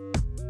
you